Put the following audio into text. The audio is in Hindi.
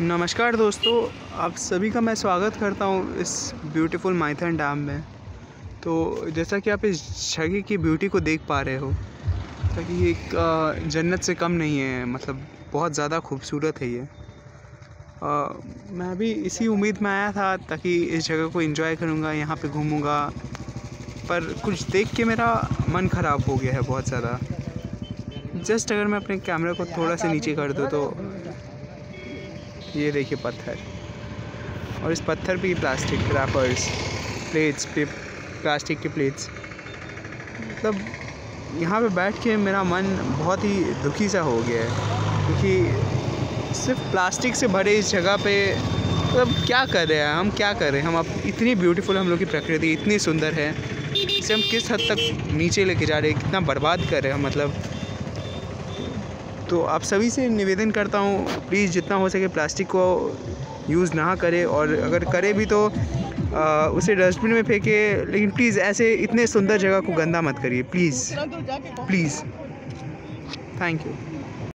नमस्कार दोस्तों, आप सभी का मैं स्वागत करता हूँ इस ब्यूटीफुल माइथन डैम में। तो जैसा कि आप इस जगह की ब्यूटी को देख पा रहे हो, ताकि ये एक जन्नत से कम नहीं है मतलब बहुत ज़्यादा खूबसूरत है ये। मैं भी इसी उम्मीद में आया था ताकि इस जगह को एंजॉय करूँगा, यहाँ पे घूमूँगा, पर कुछ देख के मेरा मन ख़राब हो गया है बहुत ज़्यादा। जस्ट अगर मैं अपने कैमरे को थोड़ा सा नीचे कर दूँ तो ये देखिए पत्थर। और इस पत्थर पे प्लास्टिक रैपर्स प्लेट्स पे प्लास्टिक के प्लेट्स मतलब यहाँ पे बैठ के मेरा मन बहुत ही दुखी सा हो गया है, क्योंकि सिर्फ़ प्लास्टिक से भरे इस जगह पे मतलब क्या कर रहे हैं, हम क्या कर रहे हैं? हम अब इतनी ब्यूटीफुल हम लोग की प्रकृति, इतनी सुंदर है। इसे हम किस हद तक नीचे लेके जा रहे हैं, कितना बर्बाद कर रहे हैं मतलब तो आप सभी से निवेदन करता हूँ प्लीज़ जितना हो सके प्लास्टिक को यूज़ ना करें और अगर करे भी तो आ, उसे डस्टबिन में फेंके लेकिन प्लीज़ ऐसे इतने सुंदर जगह को गंदा मत करिए प्लीज़ प्लीज़ थैंक यू